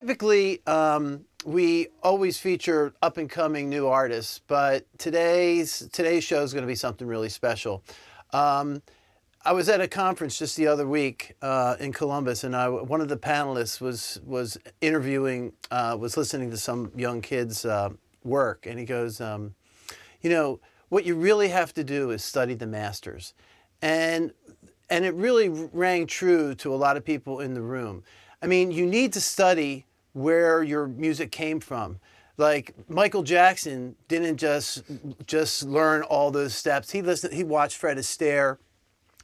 Typically, um, we always feature up and coming new artists, but today's today's show is going to be something really special. Um, I was at a conference just the other week uh, in Columbus, and I, one of the panelists was was interviewing, uh, was listening to some young kids' uh, work, and he goes, um, "You know, what you really have to do is study the masters," and and it really rang true to a lot of people in the room. I mean, you need to study where your music came from. Like Michael Jackson didn't just just learn all those steps. He listened. He watched Fred Astaire.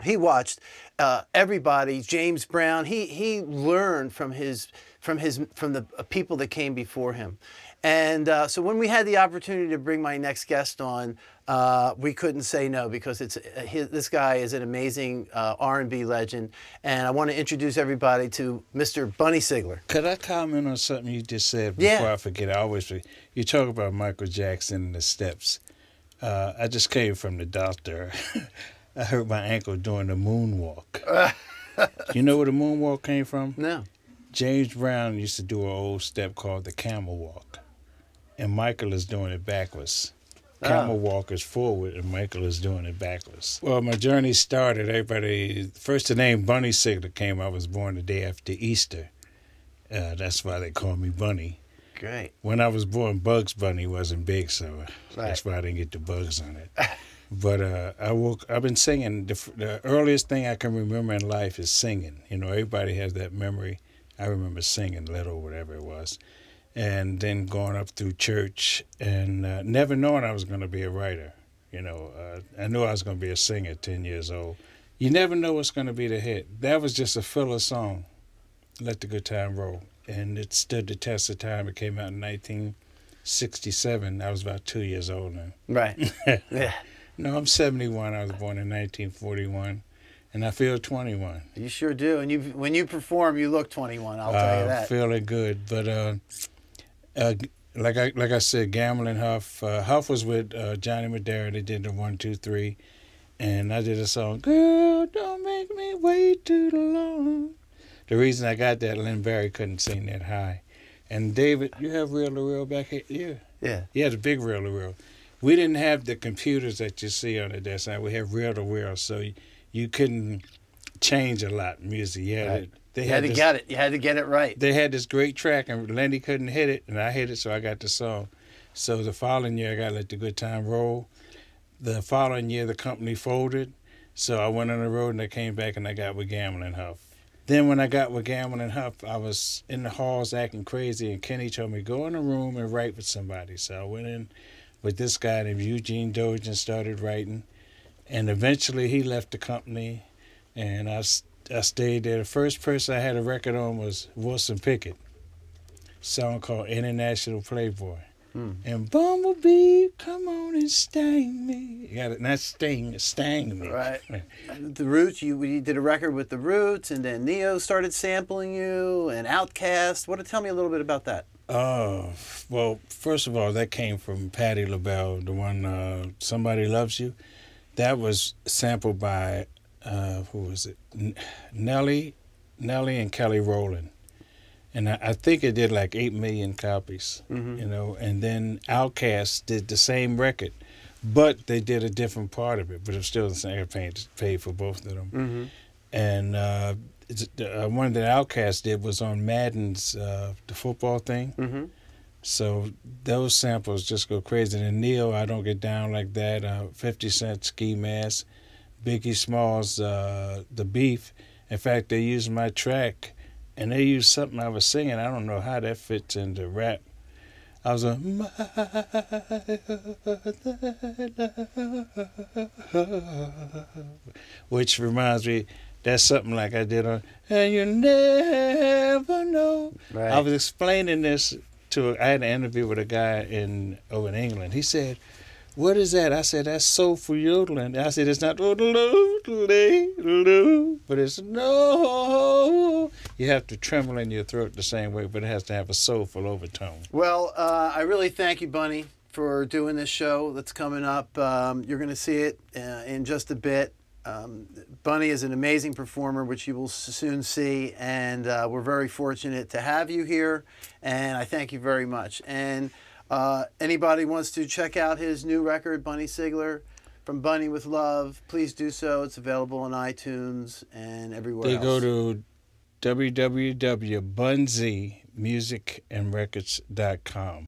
He watched uh, everybody. James Brown. He he learned from his from his from the people that came before him. And uh, so when we had the opportunity to bring my next guest on, uh, we couldn't say no because it's uh, his, this guy is an amazing uh, R&B legend, and I want to introduce everybody to Mr. Bunny Sigler. Could I comment on something you just said before Yeah. I forget? I always you talk about Michael Jackson and the steps. Uh, I just came from the doctor. I hurt my ankle doing the moonwalk. you know where the moonwalk came from? No. James Brown used to do an old step called the camel walk, and Michael is doing it backwards. Camel walk is forward, and Michael is doing it backwards. Well, my journey started. Everybody first the name Bunny Sigler came. I was born the day after Easter. Uh, that's why they call me Bunny. Great. When I was born, Bugs Bunny wasn't big, so that's why I didn't get the bugs on it. but uh, I woke. I've been singing. The, the earliest thing I can remember in life is singing. You know, everybody has that memory. I remember singing little, whatever it was, and then going up through church and uh, never knowing I was going to be a writer. You know, uh, I knew I was going to be a singer at ten years old. You never know what's going to be the hit. That was just a filler song. Let the good time roll, and it stood the test of time. It came out in 1967. I was about two years old then. Right. yeah. No, I'm 71. I was born in 1941, and I feel 21. You sure do. And you when you perform, you look 21. I'll tell you Uh, that. Feeling good, but uh, uh, like I like I said, Gamble and Huff. Uh, Huff was with uh, Johnny Madara. They did the one, two, three, and I did a song. Girl, don't make me wait too long. The reason I got that, Len Barry couldn't sing that high, and David, you have reel to reel back here. Yeah, Yeah. he had a big reel to reel. We didn't have the computers that you see on the desk. Now we have reel to reel, so you, you couldn't change a lot music. Yeah, Right. they You had to this- get it. You had to get it right. they had this great track and Lenny couldn't hit it and I hit it so I got the song. So the following year I got Let the Good Time Roll. The following year the company folded. So I went on the road and I came back and I got with Gamble and Huff. Then when I got with Gamble and Huff, I was in the halls acting crazy and Kenny told me go in the room and write with somebody. So I went in with this guy named Eugene Doge and started writing. And eventually he left the company and I, I stayed there. The first person I had a record on was Wilson Pickett, song called International Playboy. Hmm. And Bumblebee, come on and sting me. You got it, not sting, sting me. Right. The Roots. You, you did a record with the Roots, and then Neo started sampling you, and Outkast. What? Tell me a little bit about that. Oh, well, first of all, that came from Patti LaBelle, the one, uh, Somebody Loves You. That was sampled by, uh, who was it? N- Nelly, Nelly and Kelly Rowland. And I, I think it did like 8 million copies, Mhm. you know. And then Outkast did the same record, but they did a different part of it, but it was still the same. I paid, paid for both of them Mm-hmm. and uh, the uh, one that Outkast did was on Madden's uh, the football thing. Mm-hmm. So those samples just go crazy. And Neil, I don't get down like that. Uh, Fifty Cent ski mask, Biggie Smalls, uh, the beef. In fact, they used my track, and they used something I was singing. I don't know how that fits into rap. I was a which reminds me that's something like I did on and you never know. Right. I was explaining this to I had an interview with a guy in over in England. He said, "What is that?" I said, "That's soulful yodeling." I said, "It's not but it's no." You have to tremble in your throat the same way, but it has to have a soulful overtone. Well, uh, I really thank you, Bunny, for doing this show that's coming up. Um, you're going to see it uh, in just a bit. um, Bunny is an amazing performer, which you will soon see, and uh, we're very fortunate to have you here. And I thank you very much. And uh, anybody wants to check out his new record, Bunny Sigler, from Bunny with Love, please do so. It's available on iTunes and everywhere They else. go to www.bunzmusicandrecords.com.